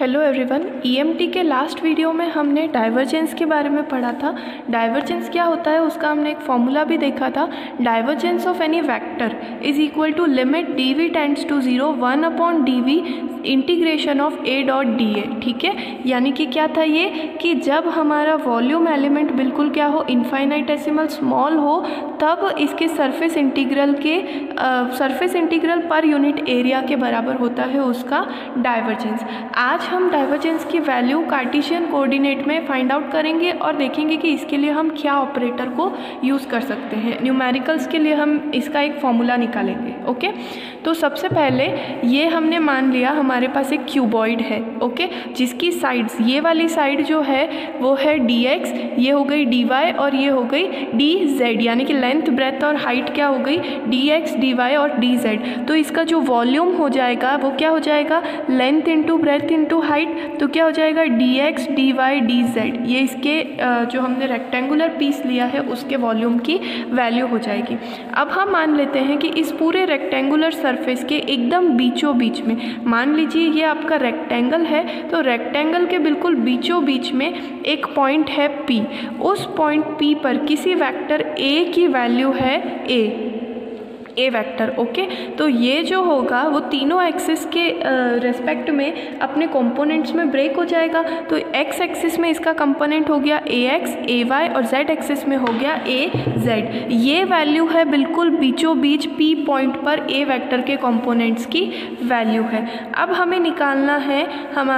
Hello everyone EMT के last video में हमने डाइवर्जेंस के बारे में पढ़ा था। डाइवर्जेंस क्या होता है उसका हमने एक फॉर्मूला भी देखा था। Divergence of any vector is equal to limit D V tends to zero one upon D V integration of A dot D A ठीक है? यानी कि क्या था ये? कि जब हमारा वॉल्यूम एलिमेंट बिल्कुल क्या हो इन्फाइनाइटेसिमल स्मॉल हो, तब इसके सरफेस इंटीग्रल के सरफेस इंटीग्रल पर यूनिट एरिया के बराबर होता है उसका डाइवर्जेंस आज हम डाइवर्जेंस की वैल्यू कार्टिशियन कोऑर्डिनेट में फाइंड आउट करेंगे और देखेंगे कि इसके लिए हम क्या ऑपरेटर को यूज़ कर सकते हैं। न्यूमेरिकल्स के लिए हम इसका एक फॉर्मूला निकालेंगे ओके तो सबसे पहले ये हमने मान लिया, हमारे पास एक क्यूबॉइड है ओके जिसकी साइड्स ये वाली साइड जो है, वो है डी एक्स ये हो गई डी वाई और ये हो गई डी जेड यानी कि लेंथ ब्रेथ और हाइट क्या हो गई? डी एक्स डी वाई और डी जेड तो इसका जो वॉल्यूम हो जाएगा, वो क्या हो जाएगा? Length into breadth into height तो क्या हो जाएगा? D X D Y D Z ये इसके जो हमने रेक्टेंगुलर पीस लिया है, उसके वॉल्यूम की वैल्यू हो जाएगी। अब हम मान लेते हैं कि इस पूरे रेक्टेंगुलर सरफेस के एकदम बीचों बीच में, मान लीजिए ये आपका रेक्टेंगल है तो रेक्टेंगल के बिल्कुल बीचों बीच में एक पॉइंट है पी उस पॉइंट पी पर किसी वेक्टर ए की वैल्यू है ए ए वेक्टर ओके तो ये जो होगा, वो तीनों एक्सिस के रेस्पेक्ट में अपने कंपोनेंट्स में ब्रेक हो जाएगा। तो एक्स एक्सिस में इसका कंपोनेंट हो गया ए एक्स ए वाई और जेड एक्सिस में हो गया ए जेड ये वैल्यू है बिल्कुल बीचों बीच पी पॉइंट पर ए वेक्टर के कंपोनेंट्स की वैल्यू है। अब हमें निकालना है हम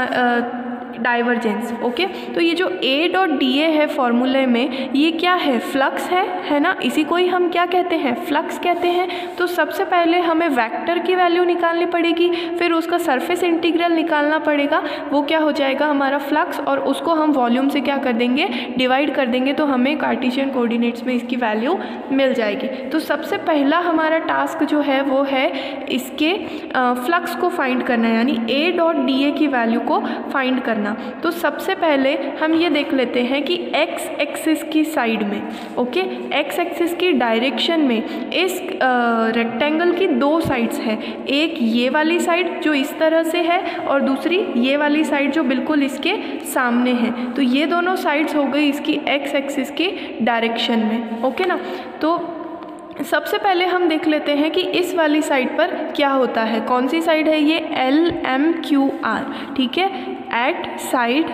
डाइवर्जेंस ओके तो ये जो ए डॉट डी ए है फॉर्मूले में, ये क्या है? फ्लक्स है है ना? इसी को ही हम क्या कहते हैं? फ्लक्स कहते हैं। तो सबसे पहले हमें वेक्टर की वैल्यू निकालनी पड़ेगी, फिर उसका सरफेस इंटीग्रल निकालना पड़ेगा। वो क्या हो जाएगा? हमारा फ्लक्स और उसको हम वॉल्यूम से क्या कर देंगे? डिवाइड कर देंगे तो हमें कार्टिशियन कोऑर्डिनेट्स में इसकी वैल्यू मिल जाएगी। तो सबसे पहला हमारा टास्क जो है, वो है इसके फ्लक्स को फाइंड करना, यानी ए डॉट डी ए की वैल्यू को फाइंड करना। तो सबसे पहले हम ये देख लेते हैं कि एक्स एक्सिस की साइड में ओके एक्स एक्सिस की डायरेक्शन में इस रेक्टेंगल की दो साइड्स है। एक ये वाली साइड जो इस तरह से है और दूसरी ये वाली साइड जो बिल्कुल इसके सामने है। तो ये दोनों साइड्स हो गई इसकी एक्स एक्सिस की डायरेक्शन में ओके ना? तो सबसे पहले हम देख लेते हैं कि इस वाली साइड पर क्या होता है। कौन सी साइड है ये? एल एम क्यू आर ठीक है? At side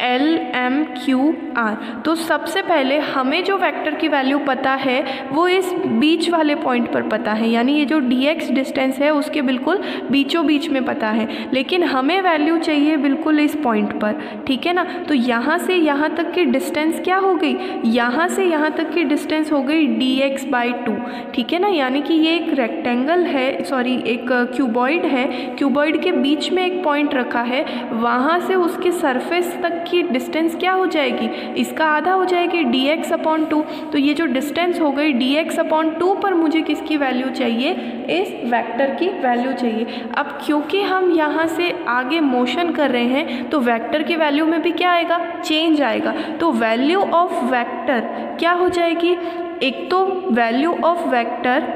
L M Q R तो सबसे पहले हमें जो वेक्टर की वैल्यू पता है, वो इस बीच वाले पॉइंट पर पता है। यानी ये जो डी एक्स डिस्टेंस है, उसके बिल्कुल बीचों बीच में पता है। लेकिन हमें वैल्यू चाहिए बिल्कुल इस पॉइंट पर। ठीक है ना? तो यहाँ से यहाँ तक की डिस्टेंस क्या हो गई? यहाँ से यहाँ तक की डिस्टेंस हो गई डी एक्स बाई टू ठीक है ना? यानी कि ये एक रेक्टेंगल है सॉरी एक क्यूबॉइड है। क्यूबॉइड के बीच में एक पॉइंट रखा है। वहाँ से उसके सरफेस तक की डिस्टेंस क्या हो जाएगी? इसका आधा हो जाएगी डी एक्स अपॉन टू तो ये जो डिस्टेंस हो गई डी एक्स अपॉन टू पर मुझे किसकी वैल्यू चाहिए? इस वेक्टर की वैल्यू चाहिए। अब क्योंकि हम यहाँ से आगे मोशन कर रहे हैं तो वेक्टर की वैल्यू में भी क्या आएगा? चेंज आएगा। तो वैल्यू ऑफ़ वेक्टर क्या हो जाएगी? एक तो value of vector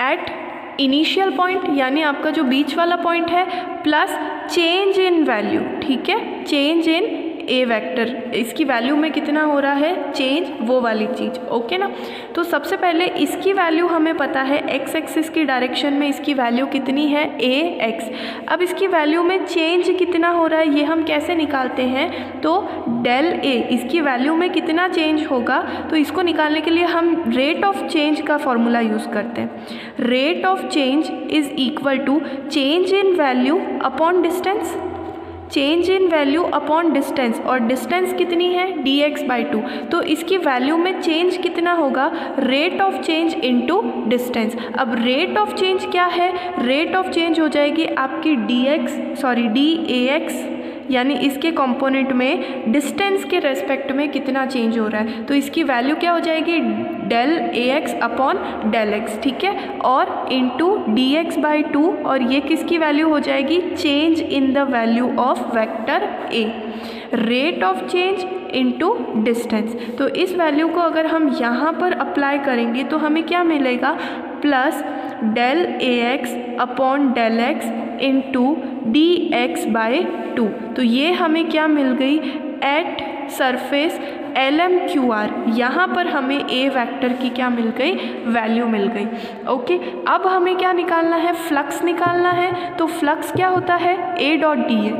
at initial point यानी आपका जो बीच वाला पॉइंट है प्लस चेंज इन वैल्यू ठीक है? चेंज इन ए वेक्टर इसकी वैल्यू में कितना हो रहा है? चेंज वो वाली चीज़ ओके ना? तो सबसे पहले इसकी वैल्यू हमें पता है एक्स एक्सिस की डायरेक्शन में इसकी वैल्यू कितनी है? ए एक्स अब इसकी वैल्यू में चेंज कितना हो रहा है, ये हम कैसे निकालते हैं? तो डेल ए इसकी वैल्यू में कितना चेंज होगा? तो इसको निकालने के लिए हम रेट ऑफ़ चेंज का फॉर्मूला यूज़ करते हैं। Rate of change is equal to change in value upon distance change in value upon distance और डिस्टेंस कितनी है? डी एक्स बाई टू तो इसकी वैल्यू में चेंज कितना होगा? Rate of change into distance अब रेट ऑफ़ चेंज क्या है? रेट ऑफ़ चेंज हो जाएगी आपकी D X sorry D A X यानी इसके कंपोनेंट में डिस्टेंस के रेस्पेक्ट में कितना चेंज हो रहा है। तो इसकी वैल्यू क्या हो जाएगी? Del A X upon del X ठीक है? और into D X by two और ये किसकी वैल्यू हो जाएगी? Change in the value of vector A rate of change into distance तो इस वैल्यू को अगर हम यहाँ पर अप्लाई करेंगे तो हमें क्या मिलेगा? Plus del A X upon del X into D X by two तो ये हमें क्या मिल गई? At surface L M Q R यहाँ पर हमें ए वेक्टर की क्या मिल गई? वैल्यू मिल गई। ओके अब हमें क्या निकालना है? फ्लक्स निकालना है। तो फ्लक्स क्या होता है? ए डॉट डी ए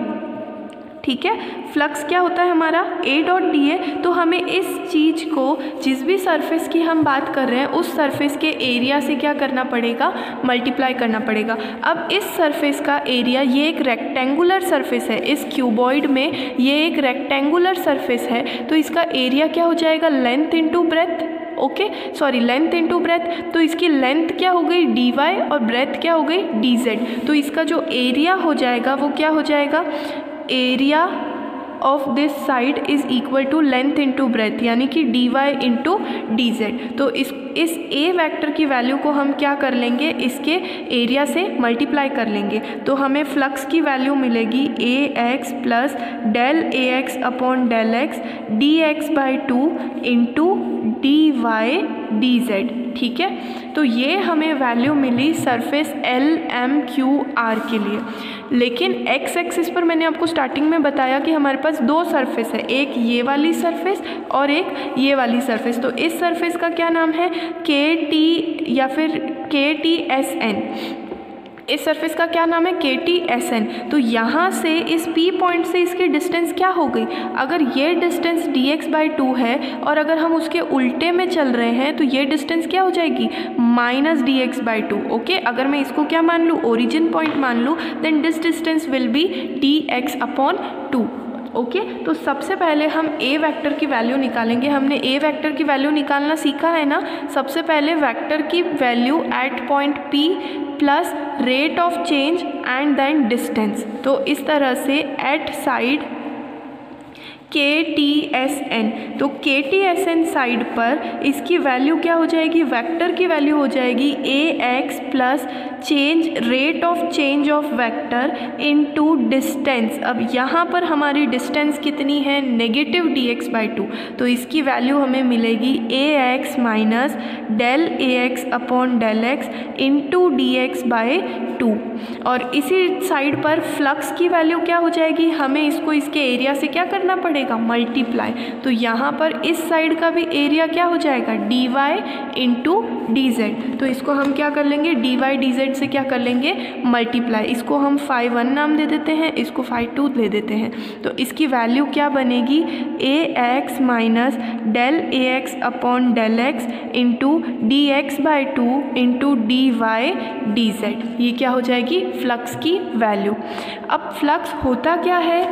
ठीक है? फ्लक्स क्या होता है हमारा? ए डॉट डी ए तो हमें इस चीज़ को जिस भी सरफेस की हम बात कर रहे हैं, उस सरफेस के एरिया से क्या करना पड़ेगा? मल्टीप्लाई करना पड़ेगा। अब इस सरफेस का एरिया ये एक रेक्टेंगुलर सरफेस है। इस क्यूबॉइड में ये एक रेक्टेंगुलर सरफेस है। तो इसका एरिया क्या हो जाएगा? Length into breadth okay sorry length into breadth तो इसकी लेंथ क्या हो गई? डी वाई और ब्रेथ क्या हो गई? डी जेड तो इसका जो एरिया हो जाएगा, वो क्या हो जाएगा? Area of this side is equal to length into breadth यानी कि D Y into D Z तो इस इस ए वेक्टर की वैल्यू को हम क्या कर लेंगे? इसके एरिया से मल्टीप्लाई कर लेंगे। तो हमें फ्लक्स की वैल्यू मिलेगी A X plus del A X upon del X D X by two into D Y D Z ठीक है? तो ये हमें वैल्यू मिली surface L M Q R के लिए। लेकिन एक्स एक्सिस पर मैंने आपको स्टार्टिंग में बताया कि हमारे पास दो सरफेस है, एक ये वाली सरफेस और एक ये वाली सरफेस तो इस सरफेस का क्या नाम है? के टी या फिर के टी एस एन इस सरफेस का क्या नाम है? के टी एस एन तो यहाँ से इस पी पॉइंट से इसकी डिस्टेंस क्या हो गई? अगर ये distance D X by two है और अगर हम उसके उल्टे में चल रहे हैं तो ये डिस्टेंस क्या हो जाएगी? Minus D X by two okay अगर मैं इसको क्या मान लूँ? ओरिजिन पॉइंट मान लूँ then this distance will be D X upon two okay? तो सबसे पहले हम ए वेक्टर की वैल्यू निकालेंगे। हमने ए वेक्टर की वैल्यू निकालना सीखा है ना? सबसे पहले वेक्टर की value at point P plus rate of change and then distance तो इस तरह से at side K T S N तो के टी एस एन साइड पर इसकी वैल्यू क्या हो जाएगी? वेक्टर की वैल्यू हो जाएगी A X plus change rate of change of vector into distance अब यहाँ पर हमारी डिस्टेंस कितनी है? Negative D X by two तो इसकी वैल्यू हमें मिलेगी A X minus del A X upon del X into D X by two और इसी साइड पर फ्लक्स की वैल्यू क्या हो जाएगी? हमें इसको इसके एरिया से क्या करना पड़ेगा? मल्टीप्लाई तो यहाँ पर इस साइड का भी एरिया क्या हो जाएगा? D Y into D Z तो इसको हम क्या कर लेंगे? डी वाई डी जेड से क्या कर लेंगे? मल्टीप्लाई इसको हम फाइव वन नाम दे देते हैं, इसको फाइव टू दे देते हैं. तो इसकी वैल्यू क्या बनेगी? A X minus del A X upon del X into D X by two into D Y D Z ये क्या हो जाएगी? फ्लक्स की वैल्यू अब फ्लक्स होता क्या है?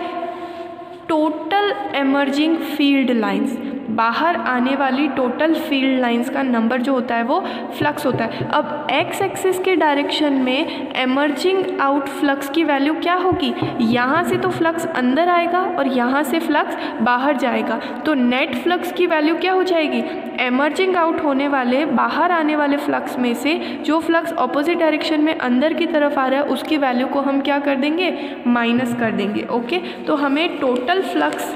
टोटल एमर्जिंग फ़ील्ड लाइंस बाहर आने वाली टोटल फ़ील्ड लाइंस का नंबर जो होता है वो फ्लक्स होता है। अब एक्स एक्सिस के डायरेक्शन में एमर्जिंग आउट फ्लक्स की वैल्यू क्या होगी? यहाँ से तो फ्लक्स अंदर आएगा और यहाँ से फ्लक्स बाहर जाएगा। तो नेट फ्लक्स की वैल्यू क्या हो जाएगी? एमर्जिंग आउट होने वाले, बाहर आने वाले फ्लक्स में से जो फ्लक्स ऑपोजिट डायरेक्शन में अंदर की तरफ़ आ रहा है, उसकी वैल्यू को हम क्या कर देंगे? माइनस कर देंगे ओके तो हमें टोटल फ्लक्स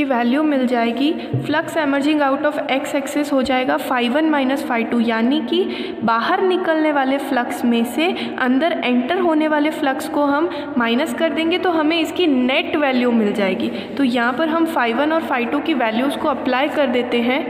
की वैल्यू मिल जाएगी। Flux emerging out of X axis हो जाएगा five one minus five two यानी कि बाहर निकलने वाले फ्लक्स में से अंदर एंटर होने वाले फ्लक्स को हम माइनस कर देंगे तो हमें इसकी नेट वैल्यू मिल जाएगी। तो यहाँ पर हम फाइव वन और फाइव टू की वैल्यूज़ को अप्लाई कर देते हैं।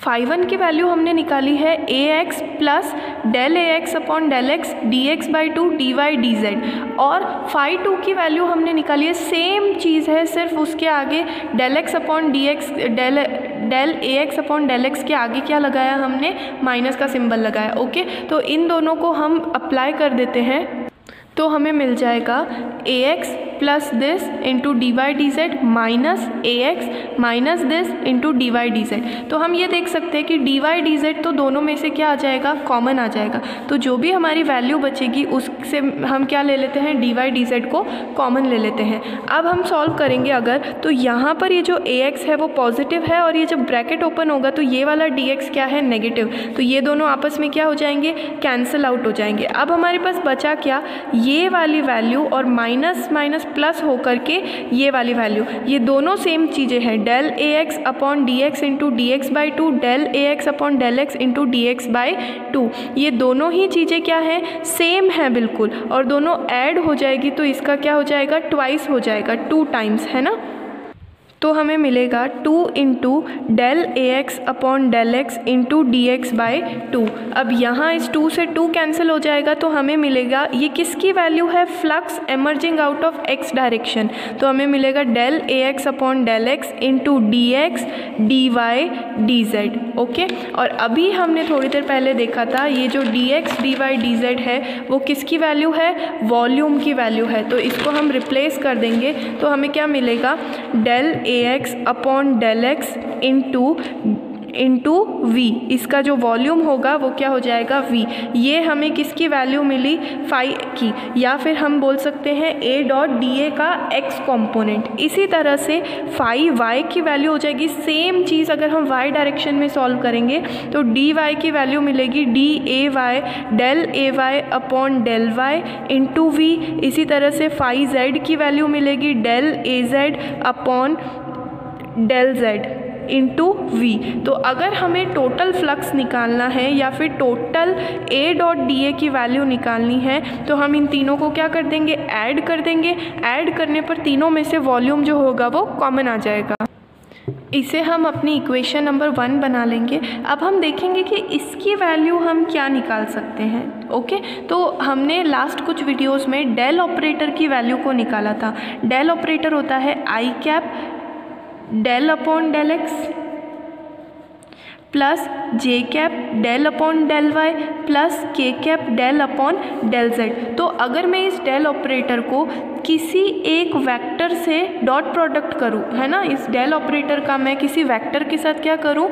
फाइव वन की वैल्यू हमने निकाली है A X plus del A X upon del X D X by two D Y D Z और फाइव टू की वैल्यू हमने निकाली है सेम चीज़ है, सिर्फ़ उसके आगे del X upon D X del del A X upon del X के आगे क्या लगाया हमने? माइनस का सिंबल लगाया ओके तो इन दोनों को हम अप्लाई कर देते हैं। तो हमें मिल जाएगा A X plus this into D Y D Z minus A X minus this into D Y D Z तो हम ये देख सकते हैं कि डी वाई डी जेड तो दोनों में से क्या आ जाएगा? कॉमन आ जाएगा। तो जो भी हमारी वैल्यू बचेगी, उससे हम क्या ले लेते हैं? डी वाई डी जेड को कॉमन ले लेते हैं। अब हम सॉल्व करेंगे अगर तो यहाँ पर ये जो ए एक्स है वो पॉजिटिव है और ये जब ब्रैकेट ओपन होगा तो ये वाला डी एक्स क्या है? नेगेटिव तो ये दोनों आपस में क्या हो जाएँगे? कैंसिल आउट हो जाएँगे। अब हमारे पास बचा क्या? ये वाली वैल्यू और माइनस माइनस प्लस होकर के ये वाली वैल्यू ये दोनों सेम चीज़ें हैं। Del A X upon D X into D X by two del A X upon del X into D X by two ये दोनों ही चीज़ें क्या हैं? सेम हैं बिल्कुल। और दोनों ऐड हो जाएगी तो इसका क्या हो जाएगा? ट्वाइस हो जाएगा। टू टाइम्स है ना? तो हमें मिलेगा two into del A X upon del X into D X by two. अब यहाँ इस टू से टू कैंसिल हो जाएगा तो हमें मिलेगा, ये किसकी वैल्यू है? Flux emerging out of X direction. तो हमें मिलेगा del A X upon del X into D X D Y D Z, okay? और अभी हमने थोड़ी देर पहले देखा था, ये जो D X D Y D Z है, वो किसकी वैल्यू है? वॉल्यूम की वैल्यू है। तो इसको हम रिप्लेस कर देंगे तो हमें क्या मिलेगा? Del A X upon del X into V इसका जो वॉल्यूम होगा, वो क्या हो जाएगा? वी ये हमें किसकी वैल्यू मिली? फाइव की। या फिर हम बोल सकते हैं ए डॉट डी ए का एक्स कॉम्पोनेंट इसी तरह से फाइव वाई की वैल्यू हो जाएगी। सेम चीज़ अगर हम वाई डायरेक्शन में सॉल्व करेंगे तो डी वाई की वैल्यू मिलेगी D A Y del A Y upon del Y into V इसी तरह से फाइव जेड की वैल्यू मिलेगी del A Z upon del Z into V तो अगर हमें टोटल फ्लक्स निकालना है या फिर total A dot D A की वैल्यू निकालनी है तो हम इन तीनों को क्या कर देंगे? ऐड कर देंगे। ऐड करने पर तीनों में से वॉल्यूम जो होगा वो कॉमन आ जाएगा। इसे हम अपनी इक्वेशन नंबर वन बना लेंगे। अब हम देखेंगे कि इसकी वैल्यू हम क्या निकाल सकते हैं। ओके तो हमने लास्ट कुछ वीडियोस में डेल ऑपरेटर की वैल्यू को निकाला था। डेल ऑपरेटर होता है I cap del upon del X plus J cap del upon del Y plus K cap del upon del Z तो अगर मैं इस डेल ऑपरेटर को किसी एक वेक्टर से डॉट प्रोडक्ट करूँ, है ना? इस डेल ऑपरेटर का मैं किसी वेक्टर के साथ क्या करूँ?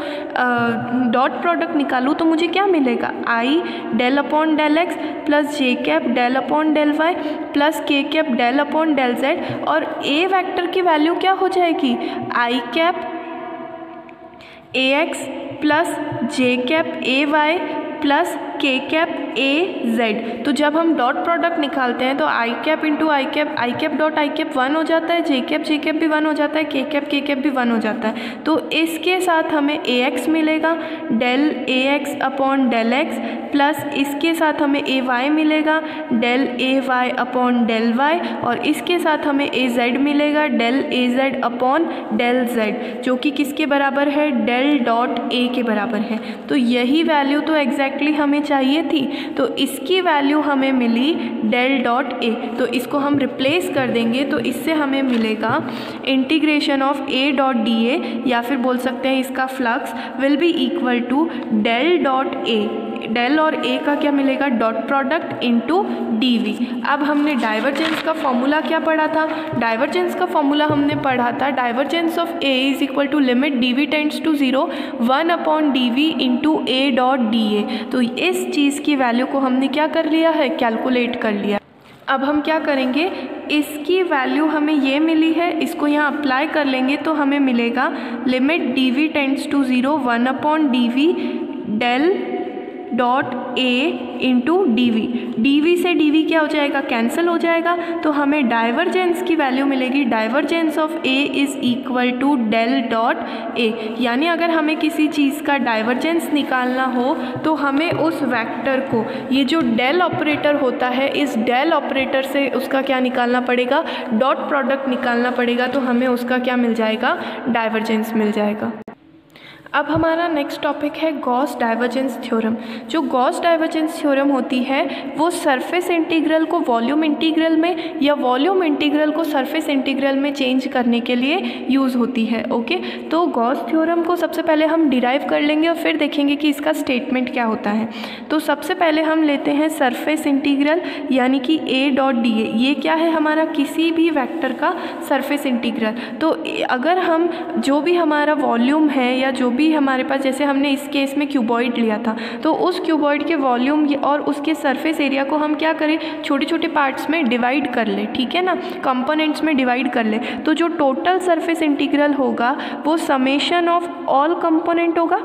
डॉट प्रोडक्ट निकालूं तो मुझे क्या मिलेगा? I del upon del X plus J cap del upon del Y plus K cap del upon del Z और ए वेक्टर की वैल्यू क्या हो जाएगी? I cap A X plus J cap A Y plus K cap A Z तो जब हम dot product निकालते हैं तो I cap into I cap I cap dot I cap one हो जाता है जे कैप जे कैप भी वन हो जाता है के कैप के कैप भी वन हो जाता है। तो इसके साथ हमें ए एक्स मिलेगा del A X upon del X plus इसके साथ हमें ए वाई मिलेगा del A Y upon del Y और इसके साथ हमें ए जेड मिलेगा del A Z upon del Z जो कि किसके बराबर है? डेल डॉट ए के बराबर है। तो यही वैल्यू तो एग्जैक्टली हमें चाहिए थी। तो इसकी वैल्यू हमें मिली डेल डॉट ए तो इसको हम रिप्लेस कर देंगे तो इससे हमें मिलेगा integration of A dot D A या फिर बोल सकते हैं इसका flux will be equal to del dot A del और ए का क्या मिलेगा? Dot product into D V अब हमने डाइवर्जेंस का फॉर्मूला क्या पढ़ा था? डाइवर्जेंस का फॉर्मूला हमने पढ़ा था divergence of A is equal to limit D V tends to zero one upon D V into A dot D A तो इस चीज़ की वैल्यू को हमने क्या कर लिया है? कैलकुलेट कर लिया। अब हम क्या करेंगे? इसकी वैल्यू हमें ये मिली है, इसको यहाँ अप्लाई कर लेंगे तो हमें मिलेगा limit D V tends to zero one upon D V del dot A into D V D V से डी वी क्या हो जाएगा? कैंसिल हो जाएगा। तो हमें डाइवर्जेंस की वैल्यू मिलेगी। Divergence of A is equal to del dot A यानी अगर हमें किसी चीज़ का डाइवर्जेंस निकालना हो तो हमें उस वेक्टर को, ये जो डेल ऑपरेटर होता है, इस डेल ऑपरेटर से उसका क्या निकालना पड़ेगा? डॉट प्रोडक्ट निकालना पड़ेगा। तो हमें उसका क्या मिल जाएगा? डाइवर्जेंस मिल जाएगा। अब हमारा नेक्स्ट टॉपिक है गॉस डाइवर्जेंस थ्योरम। जो गॉस डाइवर्जेंस थ्योरम होती है, वो सरफेस इंटीग्रल को वॉल्यूम इंटीग्रल में या वॉल्यूम इंटीग्रल को सरफेस इंटीग्रल में चेंज करने के लिए यूज़ होती है ओके तो गॉस थ्योरम को सबसे पहले हम डिराइव कर लेंगे और फिर देखेंगे कि इसका स्टेटमेंट क्या होता है। तो सबसे पहले हम लेते हैं सरफेस इंटीग्रल यानी कि ए डॉट डी ए ये क्या है हमारा? किसी भी वैक्टर का सरफेस इंटीग्रल तो अगर हम, जो भी हमारा वॉल्यूम है या जो भी भी हमारे पास, जैसे हमने इस केस में क्यूबॉइड लिया था तो उस क्यूबॉइड के वॉल्यूम और उसके सरफेस एरिया को हम क्या करें? छोटे छोटे पार्ट्स में डिवाइड कर ले, ठीक है ना? कंपोनेंट्स में डिवाइड कर ले। तो जो टोटल सरफेस इंटीग्रल होगा, वो समेशन ऑफ़ ऑल कंपोनेंट होगा,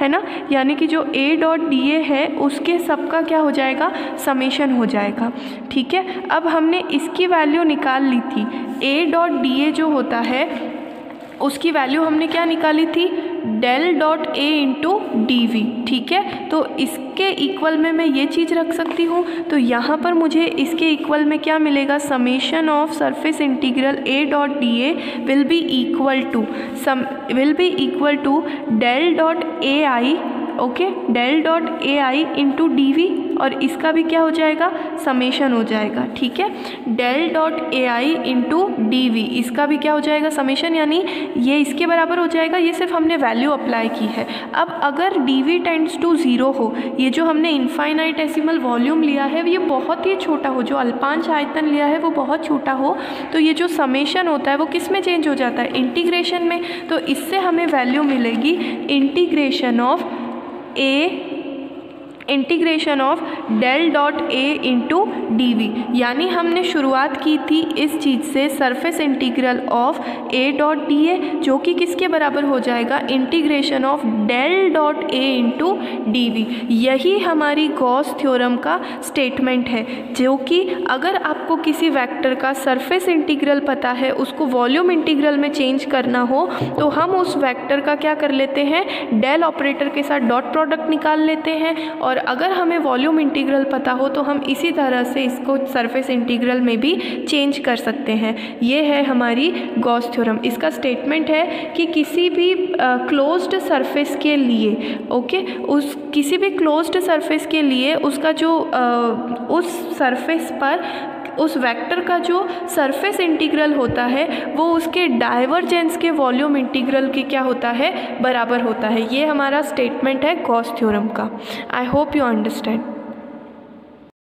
है ना? यानी कि जो ए डॉट डी ए है, उसके सबका क्या हो जाएगा? समेशन हो जाएगा, ठीक है? अब हमने इसकी वैल्यू निकाल ली थी। ए डॉट डी ए जो होता है, उसकी वैल्यू हमने क्या निकाली थी? Del dot A into D V ठीक है? तो इसके इक्वल में मैं ये चीज़ रख सकती हूँ। तो यहाँ पर मुझे इसके इक्वल में क्या मिलेगा? Summation of surface integral A dot D A will be equal to sum will be equal to del dot A I okay del dot A I into D V और इसका भी क्या हो जाएगा? समेशन हो जाएगा, ठीक है? Del dot A I into D V इसका भी क्या हो जाएगा? समेशन, यानी ये इसके बराबर हो जाएगा, ये सिर्फ़ हमने वैल्यू अप्लाई की है। अब अगर D V tends to zero हो, ये जो हमने इनफाइनाइटेसिमल वॉल्यूम लिया है, ये बहुत ही छोटा हो, जो अल्पांश आयतन लिया है, वो बहुत छोटा हो तो ये जो समेशन होता है, वो किसमें चेंज हो जाता है? इंटीग्रेशन में। तो इससे हमें वैल्यू मिलेगी integration of A integration of del dot A into D V यानी हमने शुरुआत की थी इस चीज़ से surface integral of A dot D A जो कि किसके बराबर हो जाएगा? Integration of del dot A into D V यही हमारी गॉस थ्योरम का स्टेटमेंट है, जो कि अगर आपको किसी वेक्टर का सरफेस इंटीग्रल पता है, उसको वॉल्यूम इंटीग्रल में चेंज करना हो तो हम उस वेक्टर का क्या कर लेते हैं? डेल ऑपरेटर के साथ डॉट प्रोडक्ट निकाल लेते हैं और और अगर हमें वॉल्यूम इंटीग्रल पता हो तो हम इसी तरह से इसको सरफेस इंटीग्रल में भी चेंज कर सकते हैं। ये है हमारी गॉस थ्योरम। इसका स्टेटमेंट है कि किसी भी क्लोज्ड सरफेस के लिए ओके? उस किसी भी क्लोज्ड सरफेस के लिए उसका जो आ, उस सरफेस पर उस वेक्टर का जो सरफेस इंटीग्रल होता है, वो उसके डाइवर्जेंस के वॉल्यूम इंटीग्रल के क्या होता है? बराबर होता है। ये हमारा स्टेटमेंट है गॉस थ्योरम का। I hope you understand